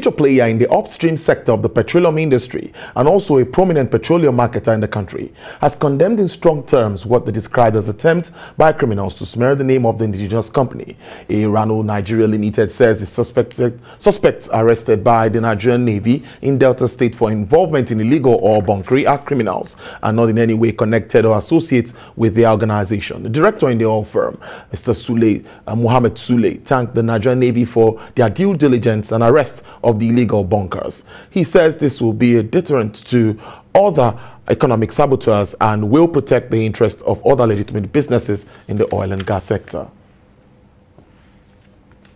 major player in the upstream sector of the petroleum industry and also a prominent petroleum marketer in the country, has condemned in strong terms what they described as attempt by criminals to smear the name of the indigenous company. AA Rano Nigeria Limited says the suspected, suspects arrested by the Nigerian Navy in Delta State for involvement in illegal or bunkering are criminals and not in any way connected or associated with the organization. The director in the oil firm, Mr. Sule, uh, Sule, thanked the Nigerian Navy for their due diligence and arrest of the illegal bunkers. He says this will be a deterrent to other economic saboteurs and will protect the interests of other legitimate businesses in the oil and gas sector.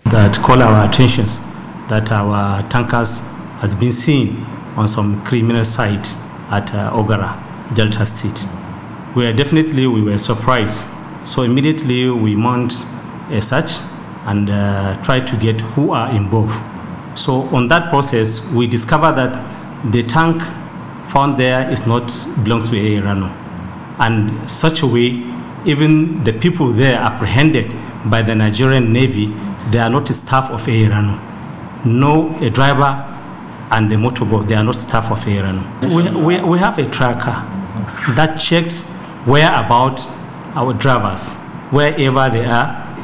That call our attentions that our tankers has been seen on some criminal site at uh, Oghara, Delta State. We are definitely we were surprised, so immediately we mount a search and uh, try to get who are involved. So on that process, we discover that the tank found there is not belongs to Rano, and such a way, even the people there apprehended by the Nigerian Navy, they are not staff of Rano. No, a driver and the motorboat, they are not staff of Rano. We, we, we have a tracker that checks where about our drivers, wherever they are,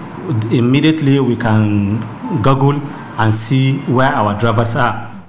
immediately we can Google and see where our drivers are.